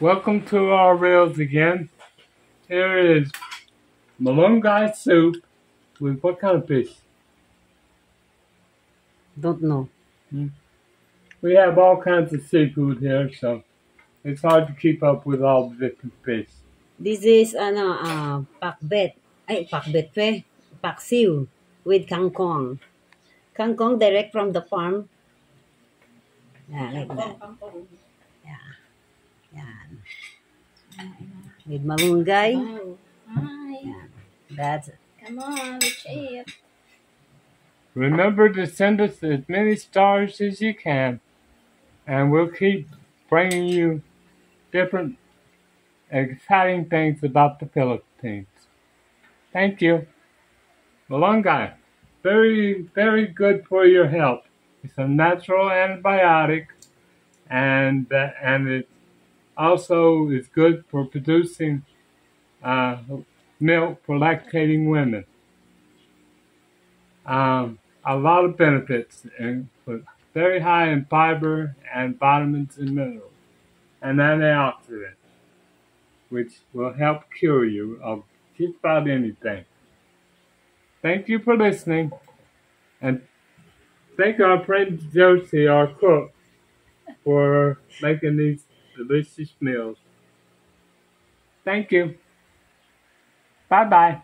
Welcome to our reels again. Here is malunggay soup with what kind of fish? Don't know. We have all kinds of seafood here, so it's hard to keep up with all the different fish. This is ano, uh, pakbet. Ay, pakbet pe. Paksiw with kangkong. Kangkong direct from the farm. Yeah, like that. Yeah. Yan. With malunggay. Wow. Hi. That's Come on, let's eat. Remember to send us as many stars as you can, and we'll keep bringing you different exciting things about the Philippines. Thank you. Malunggay, very, very good for your health. It's a natural antibiotic, and uh, and it also is good for producing uh, milk for lactating women. Um, a lot of benefits, and very high in fiber and vitamins and minerals, and antioxidants, which will help cure you of just about anything. Thank you for listening, and thank our friend Josie, our cook, for making these delicious meals. Thank you. Bye bye.